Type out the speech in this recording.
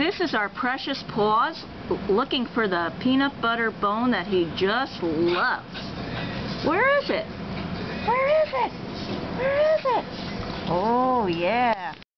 This is our precious paws looking for the peanut butter bone that he just loves. Where is it? Where is it? Where is it? Oh, yeah.